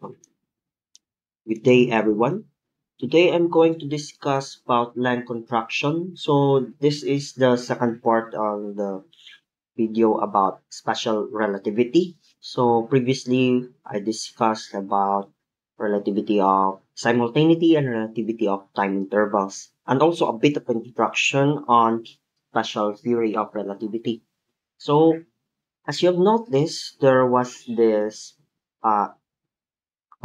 Good day, everyone. Today I'm going to discuss about line contraction. So this is the second part of the video about special relativity. So previously I discussed about relativity of simultaneity and relativity of time intervals and also a bit of introduction on special theory of relativity. So as you have noticed, there was this uh,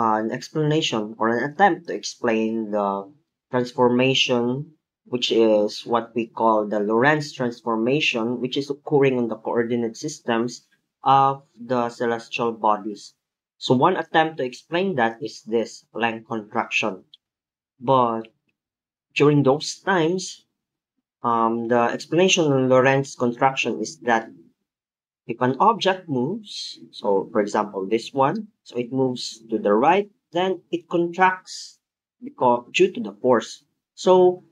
an explanation or an attempt to explain the transformation, which is what we call the Lorentz transformation, which is occurring in the coordinate systems of the celestial bodies. So one attempt to explain that is this length contraction. But during those times, um, the explanation of Lorentz contraction is that if an object moves, so for example, this one, so it moves to the right, then it contracts because due to the force. So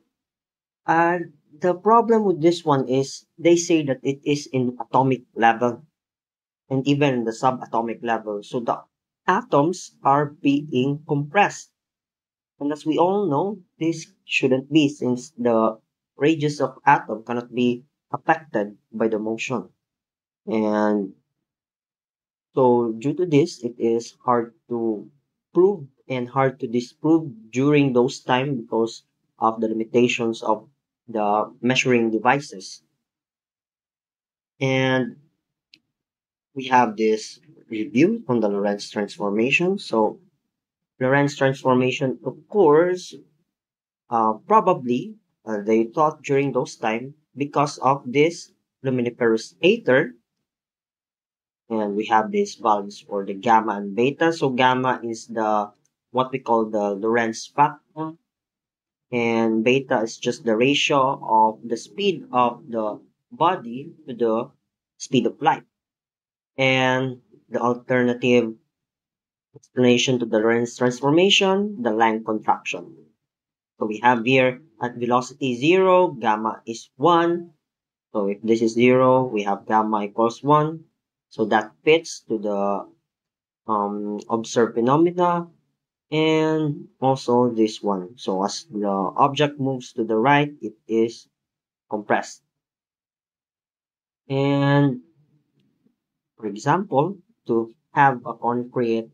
uh, the problem with this one is they say that it is in atomic level and even in the subatomic level. So the atoms are being compressed. And as we all know, this shouldn't be since the radius of atom cannot be affected by the motion. And so due to this, it is hard to prove and hard to disprove during those time because of the limitations of the measuring devices. And we have this review on the Lorentz transformation. So Lorentz transformation occurs uh, probably uh, they thought during those time because of this luminiferous aether and we have these values for the gamma and beta. So gamma is the what we call the Lorentz factor and beta is just the ratio of the speed of the body to the speed of light. And the alternative explanation to the Lorentz transformation, the line contraction. So we have here at velocity 0, gamma is 1. So if this is 0, we have gamma equals 1. So that fits to the um, observed phenomena and also this one. So as the object moves to the right, it is compressed. And for example, to have a concrete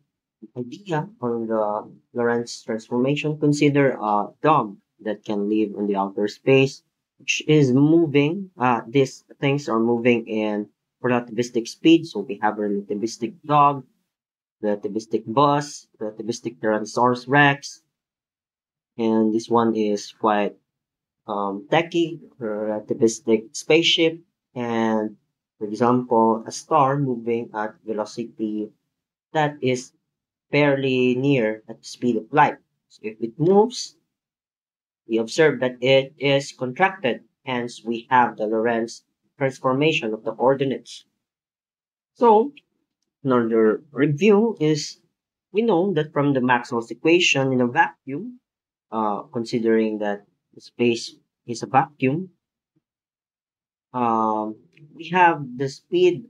idea on the Lorentz transformation, consider a dog that can live in the outer space, which is moving. Uh, these things are moving in relativistic speed. So we have relativistic dog, relativistic bus, relativistic Tyrannosaurus Rex, and this one is quite um, techy, relativistic spaceship, and for example, a star moving at velocity that is fairly near at the speed of light. So if it moves, we observe that it is contracted. Hence, we have the Lorentz transformation of the coordinates. So, another review is we know that from the Maxwell's equation in a vacuum, uh, considering that the space is a vacuum, um, we have the speed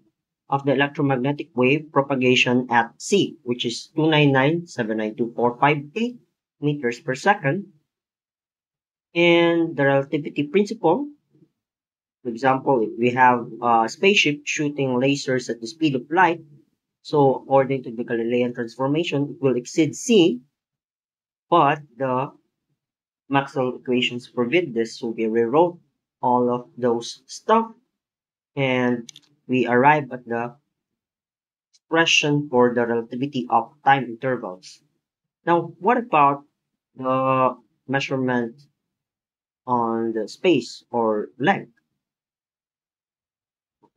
of the electromagnetic wave propagation at c, which is 299.792.458 meters per second. And the relativity principle for example, if we have a spaceship shooting lasers at the speed of light, so according to the Galilean transformation, it will exceed c, but the Maxwell equations forbid this, so we rewrote all of those stuff, and we arrive at the expression for the relativity of time intervals. Now, what about the measurement on the space or length?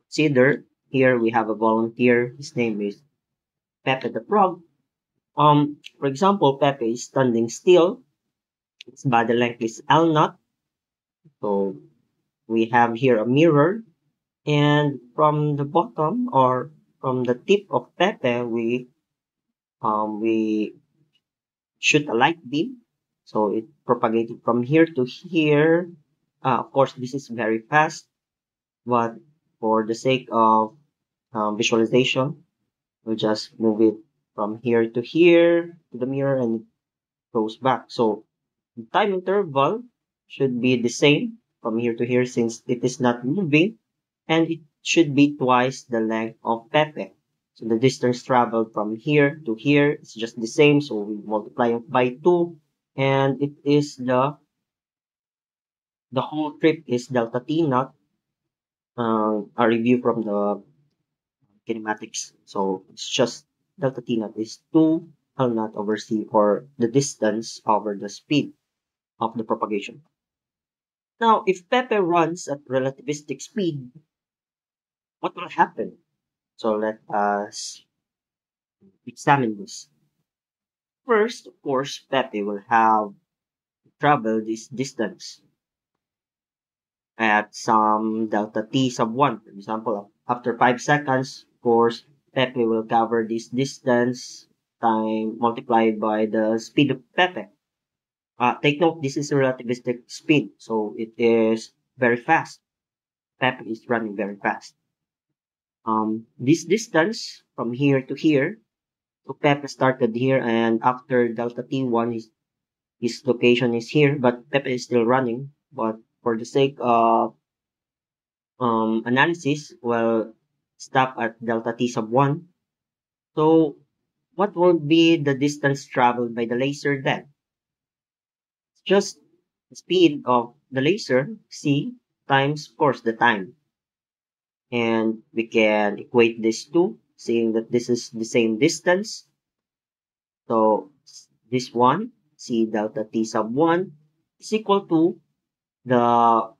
Consider here we have a volunteer. His name is Pepe the Frog. Um, for example, Pepe is standing still. Its body length is L naught. So we have here a mirror. And from the bottom or from the tip of Pepe, we um, we shoot a light beam. So it propagated from here to here. Uh, of course, this is very fast, but for the sake of um, visualization, we'll just move it from here to here to the mirror and it goes back. So the time interval should be the same from here to here since it is not moving and it should be twice the length of Pepe. So the distance traveled from here to here is just the same. So we multiply it by 2 and it is the the whole trip is delta t naught. Uh, a review from the kinematics. So it's just delta t naught is 2 L naught over c or the distance over the speed of the propagation. Now, if Pepe runs at relativistic speed, what will happen? So let us examine this. First, of course, Pepe will have traveled this distance at some delta t sub 1. For example, after 5 seconds, of course, Pepe will cover this distance time multiplied by the speed of Pepe. Uh, take note, this is a relativistic speed, so it is very fast. Pepe is running very fast. Um, this distance from here to here, so Pepe started here, and after delta t1, his, his location is here, but Pepe is still running. But for the sake of um, analysis, we'll stop at delta t sub 1. So what will be the distance traveled by the laser then? It's just the speed of the laser, c, times, of course, the time. And we can equate this to, seeing that this is the same distance. So this one, c delta t sub 1, is equal to the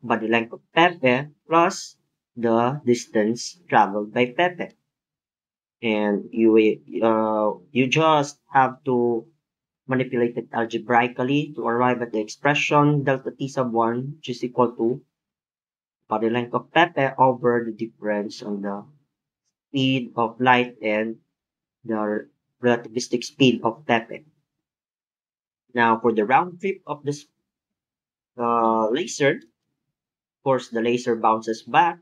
body length of Pepe plus the distance traveled by Pepe and you uh, you just have to manipulate it algebraically to arrive at the expression delta t sub 1 which is equal to body length of Pepe over the difference on the speed of light and the relativistic speed of Pepe. Now for the round trip of this uh, laser, of course the laser bounces back,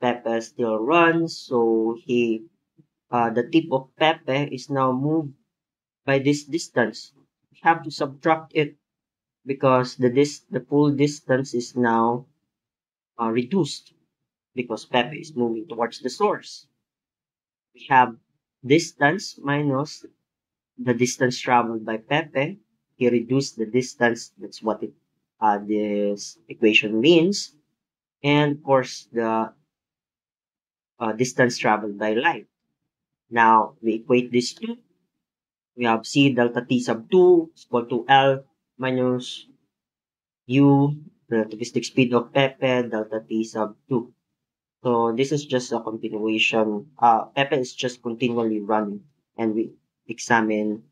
Pepe still runs, so he uh, the tip of Pepe is now moved by this distance. We have to subtract it because the dis the full distance is now uh, reduced because Pepe is moving towards the source. We have distance minus the distance traveled by Pepe. He reduced the distance. That's what it, uh, this equation means. And of course, the uh, distance traveled by light. Now, we equate these two. We have C delta T sub 2 is equal to L minus U, relativistic speed of Pepe, delta T sub 2. So, this is just a continuation. Uh, Pepe is just continually running. And we examine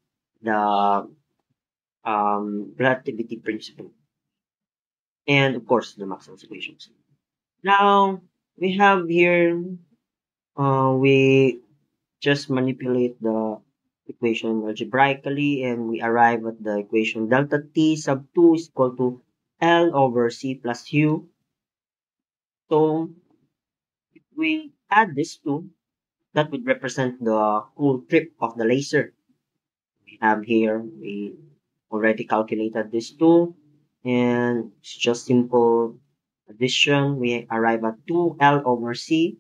the um, relativity principle. And, of course, the Maxwell's equations. Now, we have here, uh, we just manipulate the equation algebraically and we arrive at the equation delta t sub 2 is equal to L over C plus U. So if we add this two, that would represent the whole trip of the laser. We have here, we already calculated this two and it's just simple addition. We arrive at 2L over C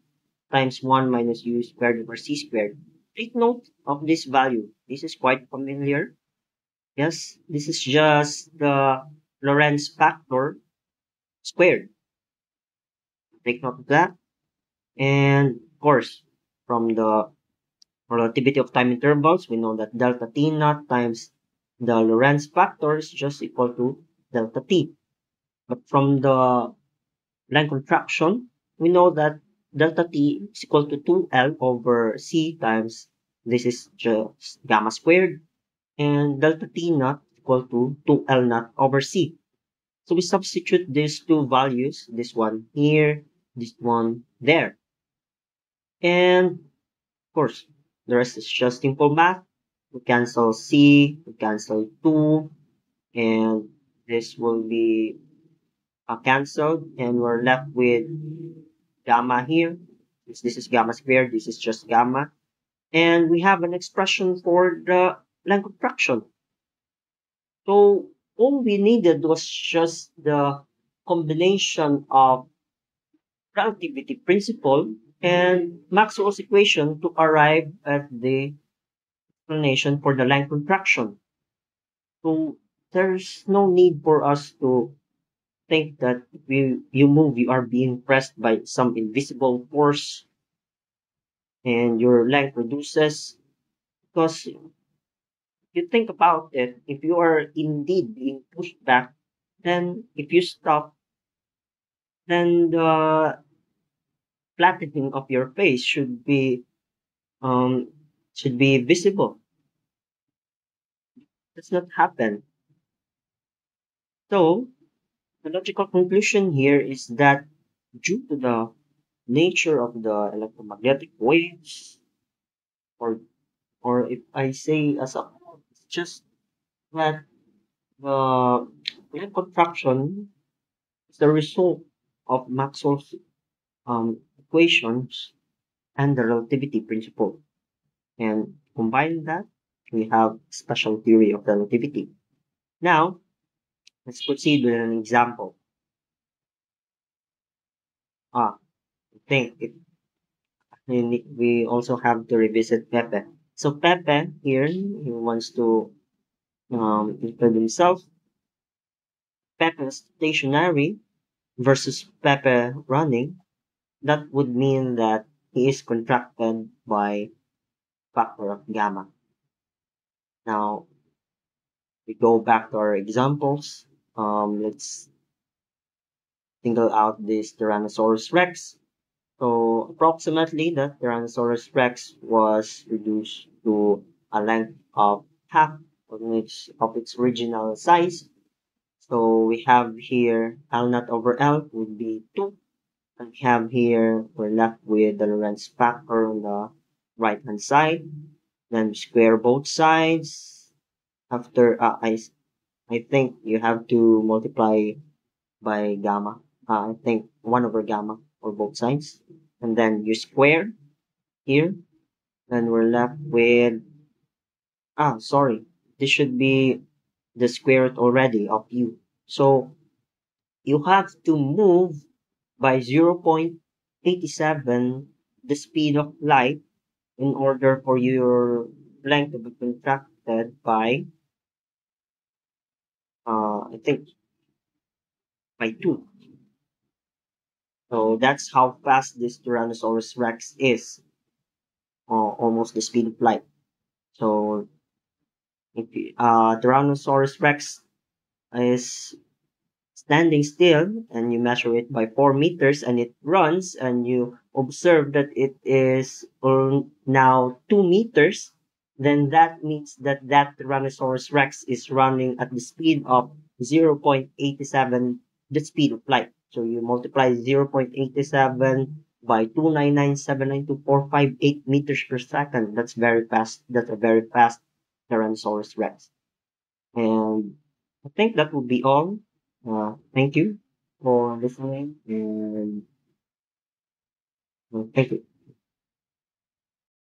times 1 minus u squared over c squared. Take note of this value. This is quite familiar. Yes, this is just the Lorentz factor squared. Take note of that. And of course, from the relativity of time intervals, we know that delta t naught times the Lorentz factor is just equal to delta t. But from the line contraction, we know that delta t is equal to 2L over C times this is just gamma squared and delta t naught equal to 2L naught over C. So we substitute these two values, this one here, this one there. And of course, the rest is just simple math. We cancel C, we cancel 2, and this will be uh, cancelled and we're left with gamma here. This, is gamma squared. This is just gamma. And we have an expression for the length of contraction. So all we needed was just the combination of relativity principle and Maxwell's equation to arrive at the explanation for the line contraction. So there's no need for us to think that you, you move, you are being pressed by some invisible force and your length reduces. Because if you think about it, if you are indeed being pushed back, then if you stop, then the flattening of your face should be um should be visible. Does not happen. So the logical conclusion here is that due to the nature of the electromagnetic waves, or or if I say as a it's just that the wave contraction is the result of Maxwell's um, equations and the relativity principle. And combine that, we have special theory of relativity. Now, let's proceed with an example. Ah, I think it, we also have to revisit Pepe. So Pepe here, he wants to um, include himself. Pepe stationary versus Pepe running. That would mean that he is contracted by factor of gamma. Now, we go back to our examples. Um, let's single out this Tyrannosaurus rex. So approximately the Tyrannosaurus rex was reduced to a length of half of its, of its original size. So we have here L naught over L would be 2. And we have here, we're left with the Lorentz factor on the right hand side. Then square both sides. After, uh, I, I think you have to multiply by gamma uh, I think 1 over gamma for both sides. And then you square here. And we're left with, ah, sorry, this should be the square root already of u. So you have to move by 0.87 the speed of light in order for your length to be contracted by, uh, I think, by 2. So that's how fast this Tyrannosaurus Rex is. Uh, almost the speed of light. So if uh, Tyrannosaurus Rex is standing still and you measure it by 4 meters and it runs and you observe that it is now 2 meters, then that means that that Tyrannosaurus Rex is running at the speed of 0.87 the speed of light. So you multiply 0.87 by 299792458 meters per second. That's very fast. That's a very fast Tyrannosaurus Rex. And I think that would be all. Uh, thank you for listening and thank you.